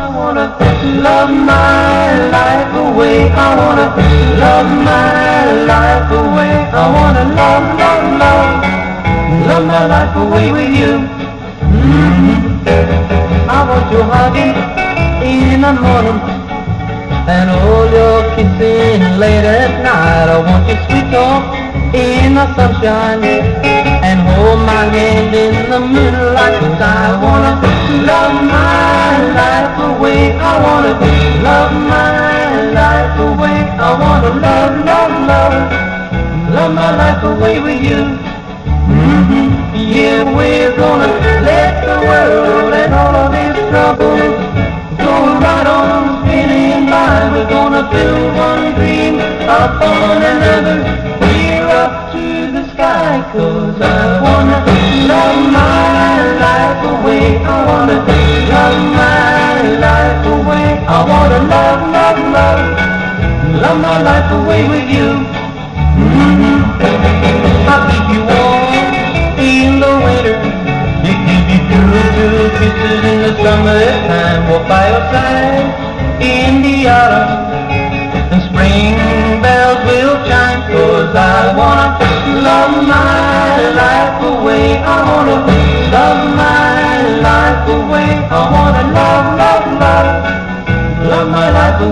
I wanna love my life away. I wanna love my life away. I wanna love, love, love, love my life away with you. Mm-hmm. I want your hugging in the morning and all your kissing late at night. I want your sweet talk in the sunshine and hold my hand in the moonlight. Away. I wanna be. love my life away. I wanna love, love, love, love my life away with you. Mm-hmm. Yeah, we're gonna let the world and all of its troubles go right on spinning by. We're gonna build one dream upon another. We're up to the sky, cause I wanna love my life away. I wanna I wanna love, love, love, love my life away with you. Mm-hmm. I'll keep you warm in the winter. You give you two, two kisses in the summertime. Walk by your side in the autumn. And spring bells will chime. Cause I wanna love my life away. I wanna love my life away. I wanna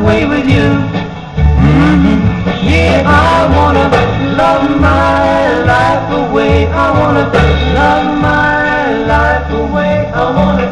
away with you. Mm-hmm. Yeah, I wanna love my life away. I wanna love my life away. I wanna.